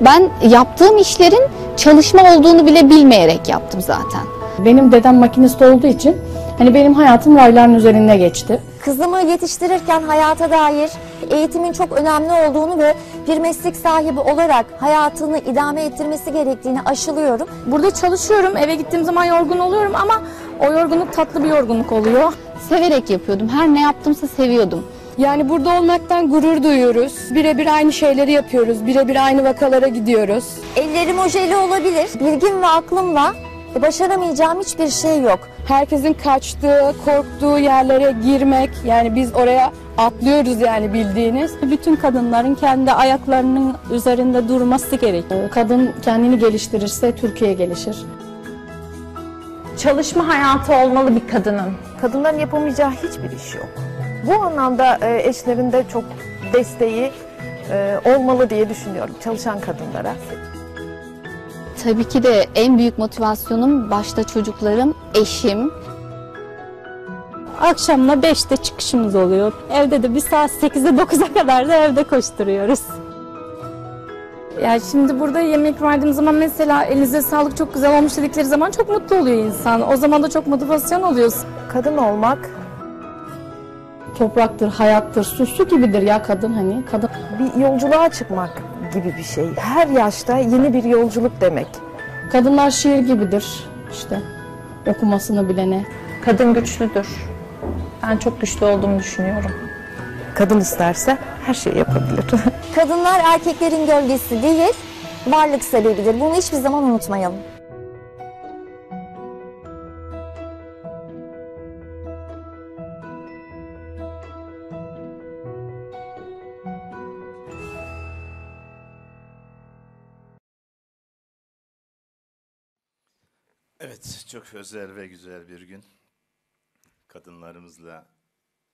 Ben yaptığım işlerin çalışma olduğunu bile bilmeyerek yaptım zaten. Benim dedem makinist olduğu için hani benim hayatım rayların üzerinde geçti. Kızımı yetiştirirken hayata dair eğitimin çok önemli olduğunu ve bir meslek sahibi olarak hayatını idame ettirmesi gerektiğini aşılıyorum. Burada çalışıyorum, eve gittiğim zaman yorgun oluyorum ama o yorgunluk tatlı bir yorgunluk oluyor. Severek yapıyordum. Her ne yaptımsa seviyordum. Yani burada olmaktan gurur duyuyoruz. Birebir aynı şeyleri yapıyoruz. Birebir aynı vakalara gidiyoruz. Ellerim ojeli olabilir. Bilgim ve aklımla başaramayacağım hiçbir şey yok. Herkesin kaçtığı, korktuğu yerlere girmek. Yani biz oraya atlıyoruz yani bildiğiniz. Bütün kadınların kendi ayaklarının üzerinde durması gerekiyor. Kadın kendini geliştirirse Türkiye gelişir. çalışma hayatı olmalı bir kadının. kadınların yapamayacağı hiçbir iş yok. Bu anlamda e, eşlerinde çok desteği e, olmalı diye düşünüyorum çalışan kadınlara. Tabii ki de en büyük motivasyonum başta çocuklarım, eşim. Akşamla 5'te çıkışımız oluyor. Evde de bir saat 8'e 9'a kadar da evde koşturuyoruz. Yani şimdi burada yemek verdiğim zaman mesela elinize sağlık çok güzel olmuş dedikleri zaman çok mutlu oluyor insan. O zaman da çok motivasyon oluyorsun. Kadın olmak Topraktır, hayattır, su su gibidir ya kadın hani. Kadın bir yolculuğa çıkmak gibi bir şey. Her yaşta yeni bir yolculuk demek. kadınlar şiir gibidir işte okumasını bilene. Kadın güçlüdür. Ben çok güçlü olduğumu düşünüyorum. Kadın isterse her şeyi yapabilir. Kadınlar erkeklerin gölgesi değil, varlık sebebidir. Bunu hiçbir zaman unutmayalım. Evet, çok özel ve güzel bir gün. Kadınlarımızla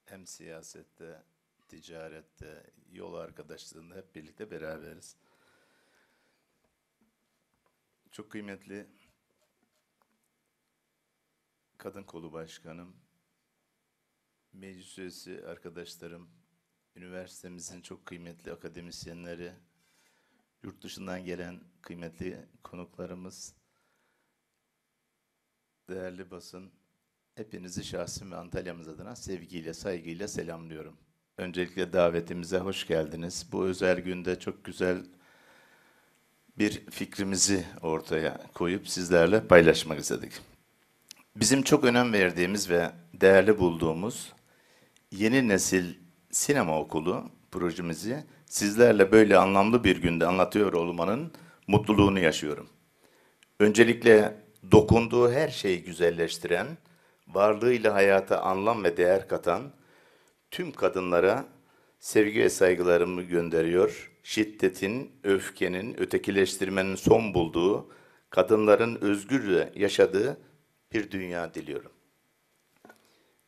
hem siyasette, ticarette, yol arkadaşlığında hep birlikte beraberiz. Çok kıymetli Kadın Kolu Başkanım, meclis üyesi arkadaşlarım, üniversitemizin çok kıymetli akademisyenleri, yurt dışından gelen kıymetli konuklarımız, değerli basın, hepinizi şahsım ve Antalya'mız adına sevgiyle, saygıyla selamlıyorum. Öncelikle davetimize hoş geldiniz. Bu özel günde çok güzel bir fikrimizi ortaya koyup sizlerle paylaşmak istedik. Bizim çok önem verdiğimiz ve değerli bulduğumuz yeni nesil sinema okulu projemizi sizlerle böyle anlamlı bir günde anlatıyor olmanın mutluluğunu yaşıyorum. Öncelikle dokunduğu her şeyi güzelleştiren, varlığıyla hayata anlam ve değer katan tüm kadınlara sevgi ve saygılarımı gönderiyor. Şiddetin, öfkenin, ötekileştirmenin son bulduğu, kadınların özgürce yaşadığı bir dünya diliyorum.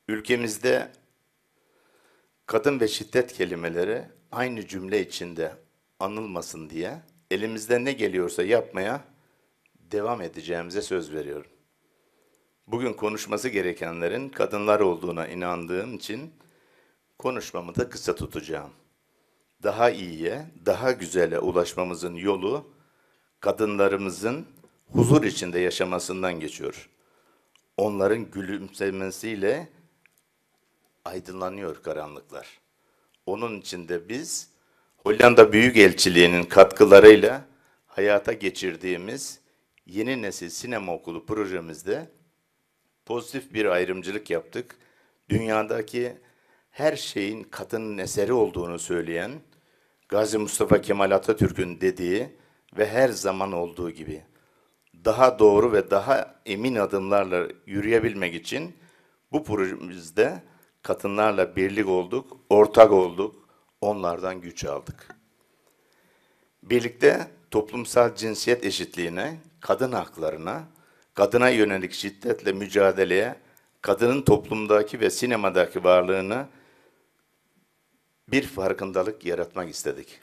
Ülkemizde kadın ve şiddet kelimeleri aynı cümle içinde anılmasın diye elimizde ne geliyorsa yapmaya devam edeceğimize söz veriyorum. Bugün konuşması gerekenlerin kadınlar olduğuna inandığım için konuşmamı da kısa tutacağım. Daha iyiye, daha güzele ulaşmamızın yolu kadınlarımızın huzur içinde yaşamasından geçiyor. Onların gülümsemesiyle aydınlanıyor karanlıklar. Onun için de biz Hollanda Büyükelçiliği'nin katkılarıyla hayata geçirdiğimiz Yeni Nesil Sinema Okulu projemizde pozitif bir ayrımcılık yaptık. Dünyadaki her şeyin kadının eseri olduğunu söyleyen Gazi Mustafa Kemal Atatürk'ün dediği ve her zaman olduğu gibi daha doğru ve daha emin adımlarla yürüyebilmek için bu projemizde kadınlarla birlik olduk, ortak olduk, onlardan güç aldık. Birlikte toplumsal cinsiyet eşitliğine, kadın haklarına, kadına yönelik şiddetle mücadeleye, kadının toplumdaki ve sinemadaki varlığını bir farkındalık yaratmak istedik.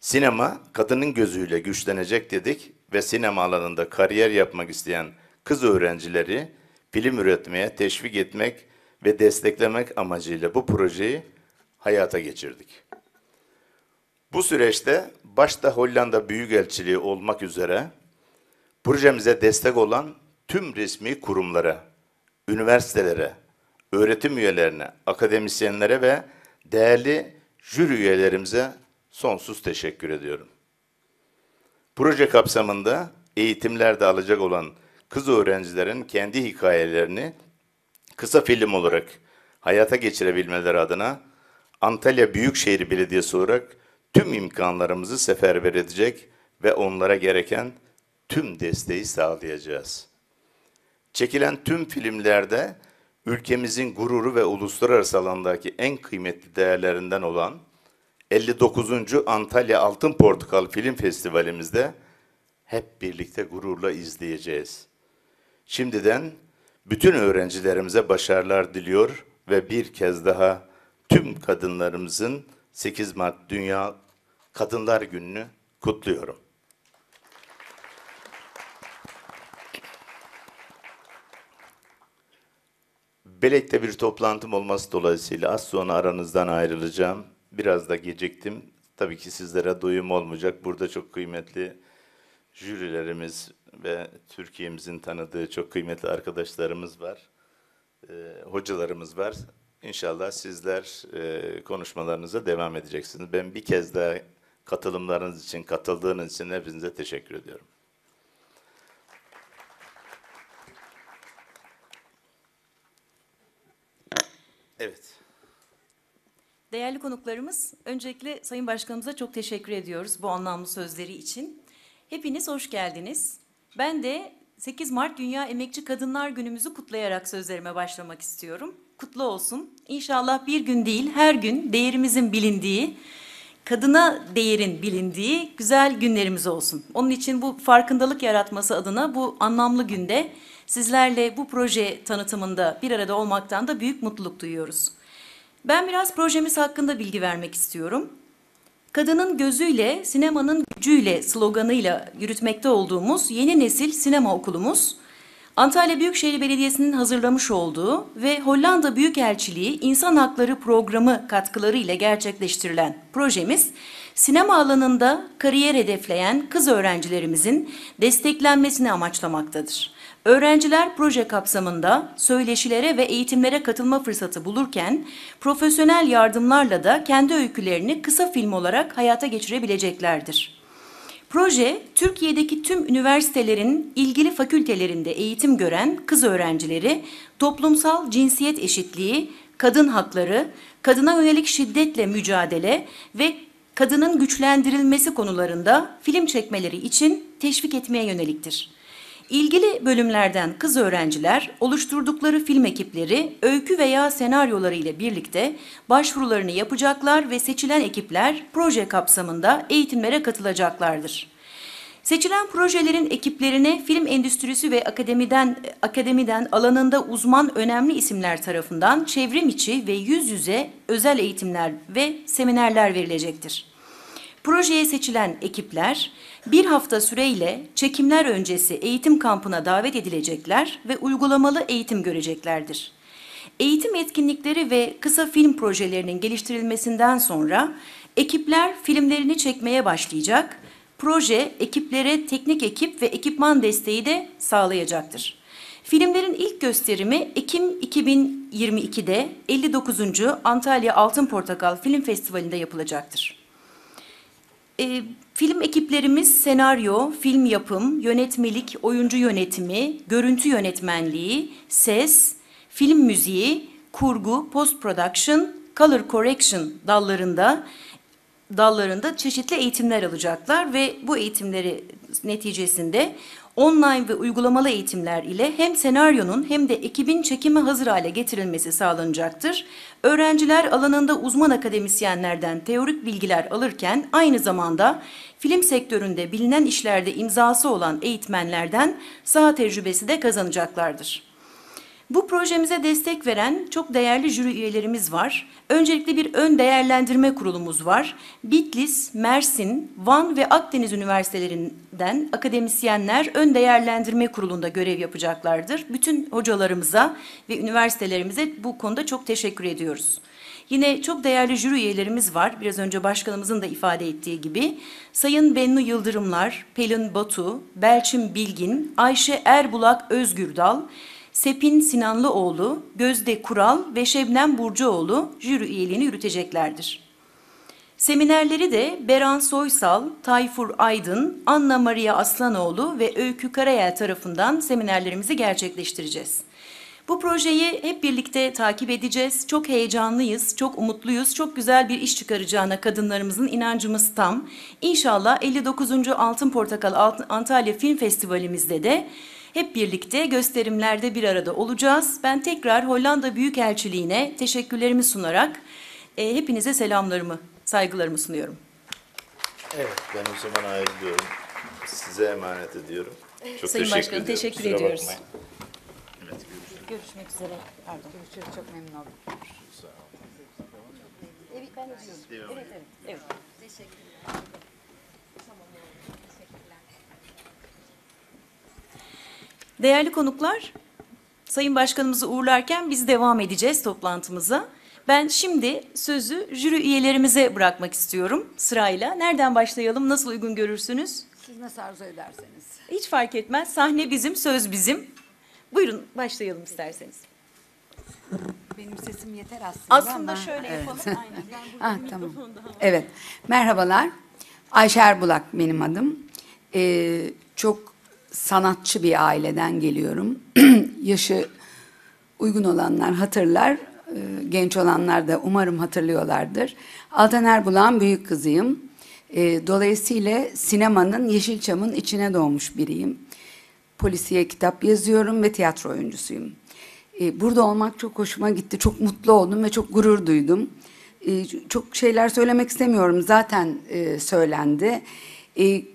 Sinema kadının gözüyle güçlenecek dedik ve sinema alanında kariyer yapmak isteyen kız öğrencileri film üretmeye teşvik etmek ve desteklemek amacıyla bu projeyi hayata geçirdik. Bu süreçte başta Hollanda Büyükelçiliği olmak üzere projemize destek olan tüm resmi kurumlara, üniversitelere, öğretim üyelerine, akademisyenlere ve değerli jüri üyelerimize sonsuz teşekkür ediyorum. Proje kapsamında eğitimlerde alacak olan kız öğrencilerin kendi hikayelerini kısa film olarak hayata geçirebilmeleri adına Antalya Büyükşehir Belediyesi olarak tüm imkanlarımızı seferber edecek ve onlara gereken tüm desteği sağlayacağız. Çekilen tüm filmlerde ülkemizin gururu ve uluslararası alandaki en kıymetli değerlerinden olan 59. Antalya Altın Portakal Film Festivalimizde hep birlikte gururla izleyeceğiz. Şimdiden bütün öğrencilerimize başarılar diliyor ve bir kez daha tüm kadınlarımızın 8 Mart Dünya Kadınlar Günü'nü kutluyorum. Belek'te bir toplantım olması dolayısıyla az sonra aranızdan ayrılacağım. Biraz da geciktim. Tabii ki sizlere duyum olmayacak. Burada çok kıymetli jürilerimiz ve Türkiye'mizin tanıdığı çok kıymetli arkadaşlarımız var. Ee, hocalarımız var. İnşallah sizler e, konuşmalarınıza devam edeceksiniz. Ben bir kez daha katılımlarınız için, katıldığınız için hepinize teşekkür ediyorum. Evet. Değerli konuklarımız, öncelikle Sayın Başkanımıza çok teşekkür ediyoruz bu anlamlı sözleri için. Hepiniz hoş geldiniz. Ben de 8 Mart Dünya Emekçi Kadınlar Günümüzü kutlayarak sözlerime başlamak istiyorum. Kutlu olsun. İnşallah bir gün değil, her gün değerimizin bilindiği, kadına değerin bilindiği güzel günlerimiz olsun. Onun için bu farkındalık yaratması adına bu anlamlı günde sizlerle bu proje tanıtımında bir arada olmaktan da büyük mutluluk duyuyoruz. Ben biraz projemiz hakkında bilgi vermek istiyorum. Kadının gözüyle, sinemanın gücüyle sloganıyla yürütmekte olduğumuz yeni nesil sinema okulumuz, Antalya Büyükşehir Belediyesi'nin hazırlamış olduğu ve Hollanda Büyükelçiliği İnsan Hakları Programı katkılarıyla gerçekleştirilen projemiz, sinema alanında kariyer hedefleyen kız öğrencilerimizin desteklenmesini amaçlamaktadır. Öğrenciler proje kapsamında söyleşilere ve eğitimlere katılma fırsatı bulurken profesyonel yardımlarla da kendi öykülerini kısa film olarak hayata geçirebileceklerdir. Proje, Türkiye'deki tüm üniversitelerin ilgili fakültelerinde eğitim gören kız öğrencileri toplumsal cinsiyet eşitliği, kadın hakları, kadına yönelik şiddetle mücadele ve kadının güçlendirilmesi konularında film çekmeleri için teşvik etmeye yöneliktir. İlgili bölümlerden kız öğrenciler oluşturdukları film ekipleri öykü veya senaryoları ile birlikte başvurularını yapacaklar ve seçilen ekipler proje kapsamında eğitimlere katılacaklardır. Seçilen projelerin ekiplerine film endüstrisi ve akademiden akademiden alanında uzman önemli isimler tarafından çevrim içi ve yüz yüze özel eğitimler ve seminerler verilecektir. Projeye seçilen ekipler bir hafta süreyle çekimler öncesi eğitim kampına davet edilecekler ve uygulamalı eğitim göreceklerdir. Eğitim etkinlikleri ve kısa film projelerinin geliştirilmesinden sonra ekipler filmlerini çekmeye başlayacak. Proje ekiplere teknik ekip ve ekipman desteği de sağlayacaktır. Filmlerin ilk gösterimi Ekim 2022'de 59. Antalya Altın Portakal Film Festivali'nde yapılacaktır. E, film ekiplerimiz senaryo, film yapım, yönetmelik, oyuncu yönetimi, görüntü yönetmenliği, ses, film müziği, kurgu, post production, color correction dallarında dallarında çeşitli eğitimler alacaklar ve bu eğitimleri neticesinde online ve uygulamalı eğitimler ile hem senaryonun hem de ekibin çekime hazır hale getirilmesi sağlanacaktır. Öğrenciler alanında uzman akademisyenlerden teorik bilgiler alırken aynı zamanda film sektöründe bilinen işlerde imzası olan eğitmenlerden saha tecrübesi de kazanacaklardır. Bu projemize destek veren çok değerli jüri üyelerimiz var. Öncelikle bir ön değerlendirme kurulumuz var. Bitlis, Mersin, Van ve Akdeniz üniversitelerinden akademisyenler ön değerlendirme kurulunda görev yapacaklardır. Bütün hocalarımıza ve üniversitelerimize bu konuda çok teşekkür ediyoruz. Yine çok değerli jüri üyelerimiz var. Biraz önce başkanımızın da ifade ettiği gibi. Sayın Bennu Yıldırımlar, Pelin Batu, Belçin Bilgin, Ayşe Erbulak Özgürdal, Sepin Sinanlıoğlu, Gözde Kural ve Şebnem Burcuoğlu jüri üyeliğini yürüteceklerdir. Seminerleri de Beran Soysal, Tayfur Aydın, Anna Maria Aslanoğlu ve Öykü Karayel tarafından seminerlerimizi gerçekleştireceğiz. Bu projeyi hep birlikte takip edeceğiz. Çok heyecanlıyız, çok umutluyuz. Çok güzel bir iş çıkaracağına kadınlarımızın inancımız tam. İnşallah 59. Altın Portakal Antalya Film Festivalimizde de hep birlikte gösterimlerde bir arada olacağız. Ben tekrar Hollanda Büyükelçiliğine teşekkürlerimi sunarak e, hepinize selamlarımı, saygılarımı sunuyorum. Evet, ben o zaman ayrılıyorum. Size emanet ediyorum. Çok Sayın teşekkür Başkanım, ediyorum. teşekkür Kusura ediyoruz. bakmayın. Evet, görüşürüz. Görüşmek üzere. Pardon. Görüşürüz. Çok memnun oldum. Evet, ben evet, evet, evet. Değerli konuklar, Sayın Başkanımızı uğurlarken biz devam edeceğiz toplantımıza. Ben şimdi sözü jüri üyelerimize bırakmak istiyorum sırayla. Nereden başlayalım, nasıl uygun görürsünüz? Siz nasıl arzu ederseniz. Hiç fark etmez. Sahne bizim, söz bizim. Buyurun başlayalım isterseniz. Benim sesim yeter aslında Aslında ama- şöyle Evet. yapalım. Aynen. Ah, tamam. Evet. Merhabalar. Ayşe Erbulak benim adım. Ee, çok sanatçı bir aileden geliyorum. Yaşı uygun olanlar hatırlar. Ee, genç olanlar da umarım hatırlıyorlardır. Altan Erbulak'ın büyük kızıyım. Ee, dolayısıyla sinemanın Yeşilçam'ın içine doğmuş biriyim. Polisiye kitap yazıyorum ve tiyatro oyuncusuyum. Ee, Burada olmak çok hoşuma gitti. Çok mutlu oldum ve çok gurur duydum. Çok şeyler söylemek istemiyorum. Zaten e, söylendi.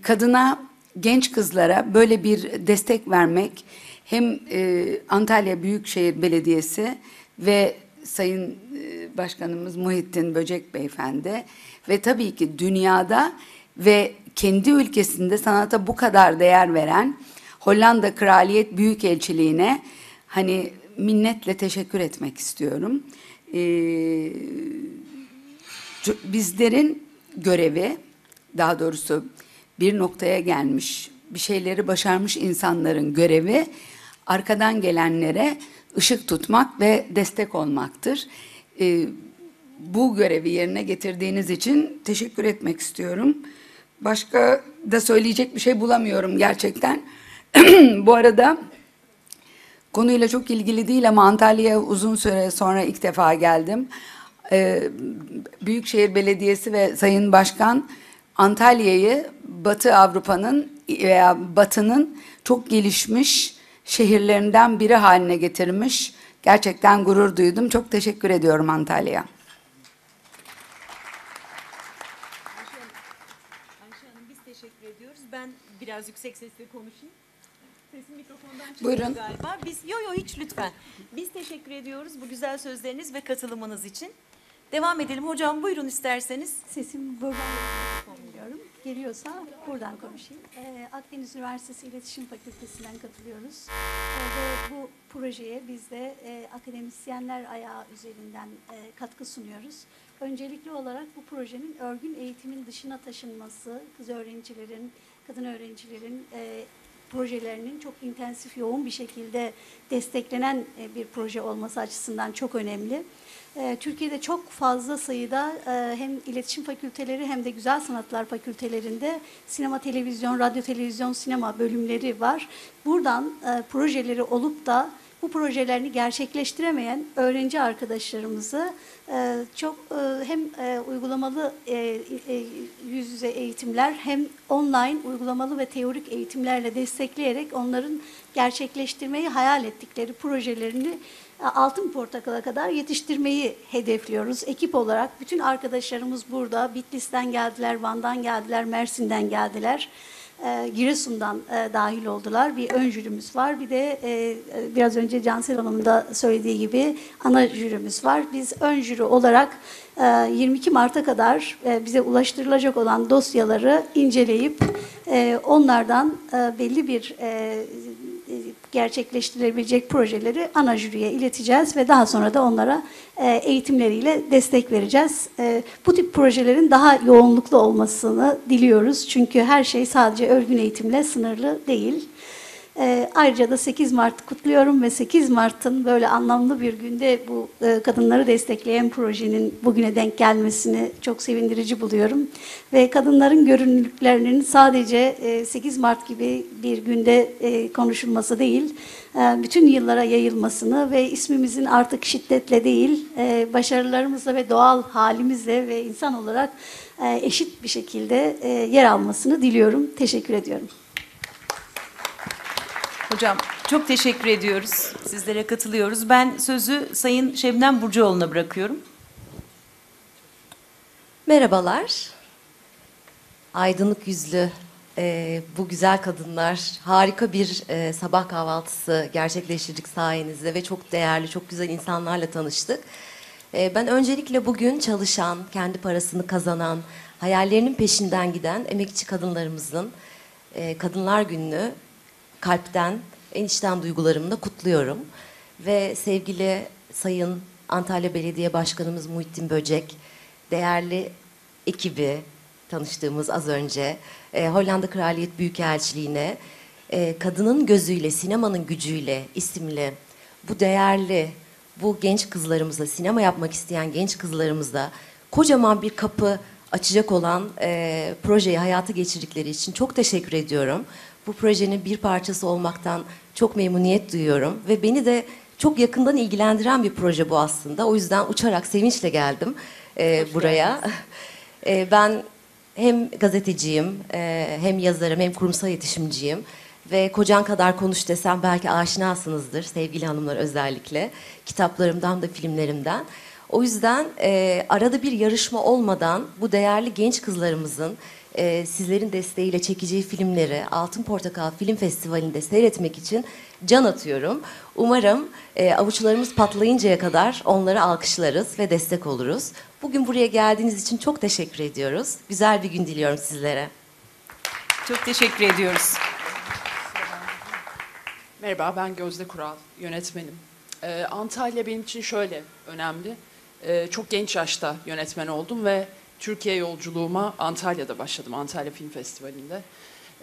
Kadına, genç kızlara böyle bir destek vermek hem e, Antalya Büyükşehir Belediyesi ve Sayın e, Başkanımız Muhittin Böcek Beyefendi ve tabii ki dünyada ve kendi ülkesinde sanata bu kadar değer veren Hollanda Kraliyet Büyükelçiliğine hani minnetle teşekkür etmek istiyorum. Ee, bizlerin görevi, daha doğrusu bir noktaya gelmiş, bir şeyleri başarmış insanların görevi arkadan gelenlere ışık tutmak ve destek olmaktır. Ee, bu görevi yerine getirdiğiniz için teşekkür etmek istiyorum. Başka da söyleyecek bir şey bulamıyorum gerçekten. bu arada konuyla çok ilgili değil ama Antalya'ya uzun süre sonra ilk defa geldim. Ee, Büyükşehir Belediyesi ve Sayın Başkan Antalya'yı Batı Avrupa'nın veya Batı'nın çok gelişmiş şehirlerinden biri haline getirmiş. Gerçekten gurur duydum. Çok teşekkür ediyorum Antalya. Ayşe Hanım biz teşekkür ediyoruz. Ben biraz yüksek sesle konuşayım. Sesim mikrofondan çıkıyor Buyurun. galiba. Biz yo yo hiç lütfen. Biz teşekkür ediyoruz bu güzel sözleriniz ve katılımınız için. Devam edelim. Hocam buyurun isterseniz. Sesim buradan konuşuyorum. Geliyorsa buradan konuşayım. Ee, Akdeniz Üniversitesi İletişim Fakültesinden katılıyoruz. Ee, ve bu projeye biz de e, akademisyenler ayağı üzerinden e, katkı sunuyoruz. Öncelikli olarak bu projenin örgün eğitimin dışına taşınması, kız öğrencilerin, kadın öğrencilerin e, projelerinin çok intensif, yoğun bir şekilde desteklenen e, bir proje olması açısından çok önemli. E, Türkiye'de çok fazla sayıda e, hem iletişim fakülteleri hem de güzel sanatlar fakültelerinde sinema, televizyon, radyo, televizyon, sinema bölümleri var. Buradan e, projeleri olup da bu projelerini gerçekleştiremeyen öğrenci arkadaşlarımızı e, çok hem uygulamalı yüz yüze eğitimler hem online uygulamalı ve teorik eğitimlerle destekleyerek onların gerçekleştirmeyi hayal ettikleri projelerini Altın Portakal'a kadar yetiştirmeyi hedefliyoruz. Ekip olarak bütün arkadaşlarımız burada. Bitlis'ten geldiler, Van'dan geldiler, Mersin'den geldiler. E, Giresun'dan e, dahil oldular. Bir ön jürimiz var. Bir de e, e, biraz önce Cansel Hanım'ın da söylediği gibi ana jürimiz var. Biz ön jüri olarak e, 22 Mart'a kadar bize ulaştırılacak olan dosyaları inceleyip onlardan belli bir gerçekleştirilebilecek projeleri ana jüriye ileteceğiz ve daha sonra da onlara e, eğitimleriyle destek vereceğiz. E, bu tip projelerin daha yoğunluklu olmasını diliyoruz. Çünkü her şey sadece örgün eğitimle sınırlı değil. E, ayrıca da 8 Mart'ı kutluyorum ve 8 Mart'ın böyle anlamlı bir günde bu e, kadınları destekleyen projenin bugüne denk gelmesini çok sevindirici buluyorum. Ve kadınların görünürlüklerinin sadece e, 8 Mart gibi bir günde e, konuşulması değil, e, bütün yıllara yayılmasını ve ismimizin artık şiddetle değil, e, başarılarımızla ve doğal halimizle ve insan olarak e, eşit bir şekilde e, yer almasını diliyorum. Teşekkür ediyorum. Hocam çok teşekkür ediyoruz. Sizlere katılıyoruz. Ben sözü Sayın Şebnem Burcuoğlu'na bırakıyorum. Merhabalar. Aydınlık yüzlü e, bu güzel kadınlar harika bir e, sabah kahvaltısı gerçekleştirdik sayenizde ve çok değerli, çok güzel insanlarla tanıştık. E, ben öncelikle bugün çalışan, kendi parasını kazanan, hayallerinin peşinden giden emekçi kadınlarımızın e, Kadınlar Günü'nü kalpten, en içten duygularımla kutluyorum. Ve sevgili Sayın Antalya Belediye Başkanımız Muhittin Böcek, değerli ekibi, tanıştığımız az önce, e, Hollanda Kraliyet Büyükelçiliğine, e, Kadının Gözüyle, Sinemanın Gücüyle isimli bu değerli, bu genç kızlarımıza, sinema yapmak isteyen genç kızlarımıza kocaman bir kapı açacak olan e, projeyi hayata geçirdikleri için çok teşekkür ediyorum. Bu projenin bir parçası olmaktan çok memnuniyet duyuyorum ve beni de çok yakından ilgilendiren bir proje bu aslında. O yüzden uçarak sevinçle geldim e, buraya. E, ben hem gazeteciyim, e, hem yazarım, hem kurumsal iletişimciyim. Ve kocan kadar konuş desem belki aşinasınızdır sevgili hanımlar özellikle. Kitaplarımdan da filmlerimden. O yüzden e, arada bir yarışma olmadan bu değerli genç kızlarımızın e, sizlerin desteğiyle çekeceği filmleri Altın Portakal Film Festivali'nde seyretmek için can atıyorum. Umarım e, avuçlarımız patlayıncaya kadar onları alkışlarız ve destek oluruz. Bugün buraya geldiğiniz için çok teşekkür ediyoruz. Güzel bir gün diliyorum sizlere. Çok teşekkür ediyoruz. Merhaba, ben Gözde Kural, yönetmenim. Ee, Antalya benim için şöyle önemli. Ee, çok genç yaşta yönetmen oldum ve Türkiye yolculuğuma Antalya'da başladım, Antalya Film Festivali'nde.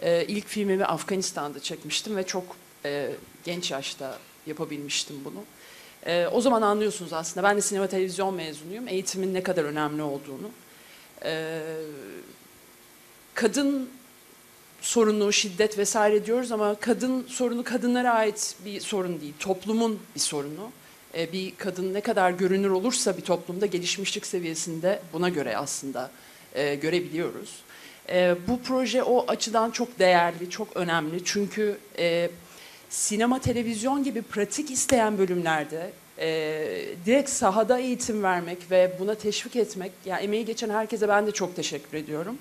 Ee, ilk filmimi Afganistan'da çekmiştim ve çok e, genç yaşta yapabilmiştim bunu. Ee, o zaman anlıyorsunuz aslında, ben de sinema televizyon mezunuyum, eğitimin ne kadar önemli olduğunu. Ee, kadın sorunu, şiddet vesaire diyoruz ama kadın sorunu kadınlara ait bir sorun değil, toplumun bir sorunu. Ee, bir kadın ne kadar görünür olursa bir toplumda gelişmişlik seviyesinde buna göre aslında e, görebiliyoruz. E, bu proje o açıdan çok değerli, çok önemli çünkü e, sinema, televizyon gibi pratik isteyen bölümlerde e, direkt sahada eğitim vermek ve buna teşvik etmek, yani emeği geçen herkese ben de çok teşekkür ediyorum.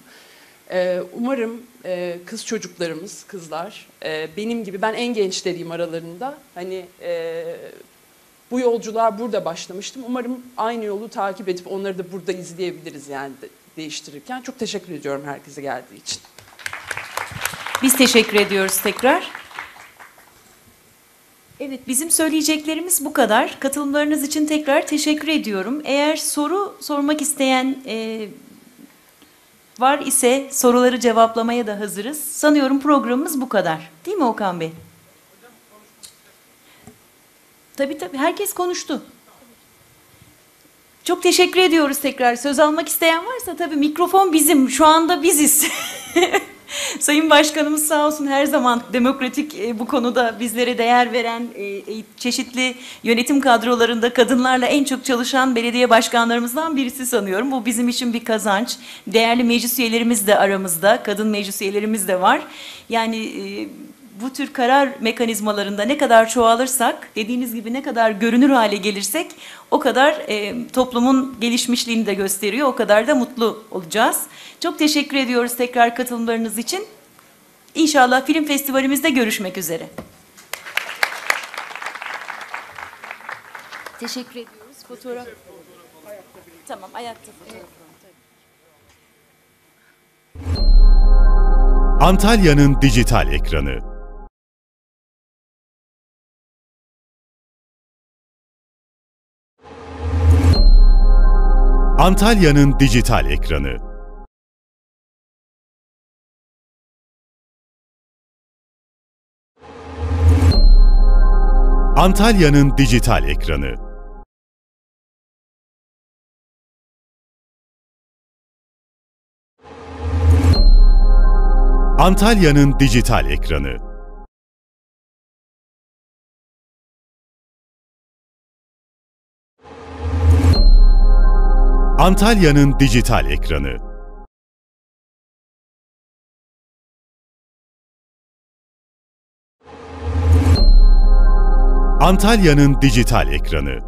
Umarım e, kız çocuklarımız, kızlar, e, benim gibi, ben en gençleriyim aralarında. Hani e, bu yolculuğa burada başlamıştım. Umarım aynı yolu takip edip onları da burada izleyebiliriz yani de, değiştirirken. Çok teşekkür ediyorum herkese geldiği için. Biz teşekkür ediyoruz tekrar. Evet, bizim söyleyeceklerimiz bu kadar. Katılımlarınız için tekrar teşekkür ediyorum. Eğer soru sormak isteyen e, var ise soruları cevaplamaya da hazırız. Sanıyorum programımız bu kadar. Değil mi Okan Bey? Tabii tabii. Herkes konuştu. Çok teşekkür ediyoruz tekrar. Söz almak isteyen varsa tabii mikrofon bizim. Şu anda biziz. Sayın Başkanımız sağ olsun her zaman demokratik e, bu konuda bizlere değer veren e, çeşitli yönetim kadrolarında kadınlarla en çok çalışan belediye başkanlarımızdan birisi sanıyorum. Bu bizim için bir kazanç. Değerli meclis üyelerimiz de aramızda, kadın meclis üyelerimiz de var. Yani e, bu tür karar mekanizmalarında ne kadar çoğalırsak, dediğiniz gibi ne kadar görünür hale gelirsek o kadar e, toplumun gelişmişliğini de gösteriyor, o kadar da mutlu olacağız. Çok teşekkür ediyoruz tekrar katılımlarınız için. İnşallah film festivalimizde görüşmek üzere. Teşekkür ediyoruz. Fotoğraf. Tamam, ayakta fotoğraf. Antalya'nın dijital ekranı Antalya'nın dijital ekranı. Antalya'nın dijital ekranı. Antalya'nın dijital ekranı. Antalya'nın dijital ekranı. Antalya'nın dijital ekranı.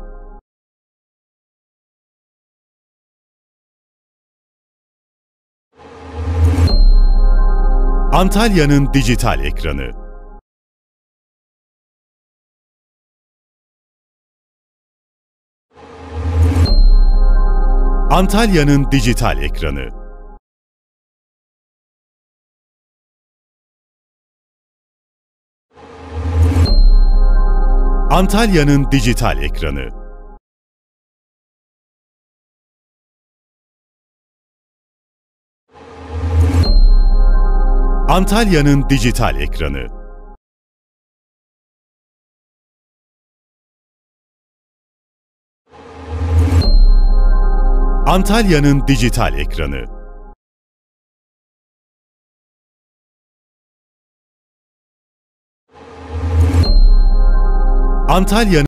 Antalya'nın dijital ekranı. Antalya'nın dijital ekranı. Antalya'nın dijital ekranı. Antalya'nın dijital ekranı. Antalya'nın dijital ekranı. Antalya'nın